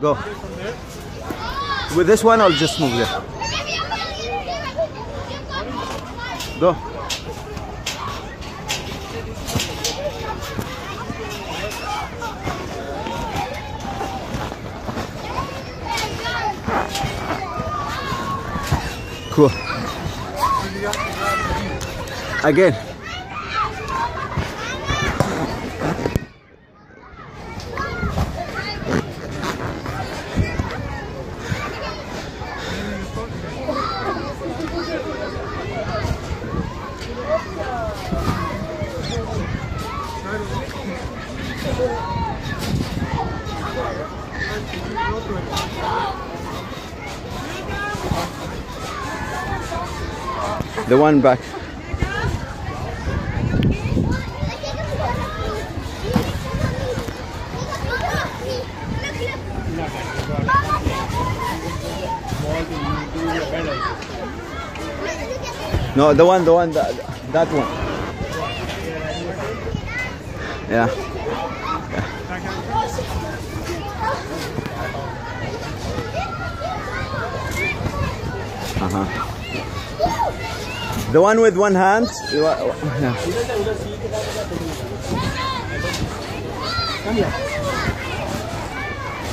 Go. With this one, I'll just move there. Go. Cool. Again. The one back. No, the one, the one, that, that one. Yeah. Uh-huh. The one with one hand.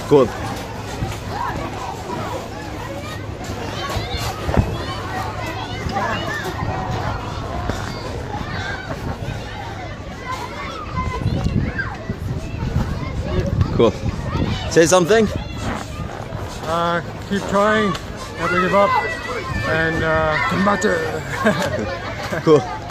Good. Cool. Say something. Uh, keep trying, never give up, and uh, come back to Cool.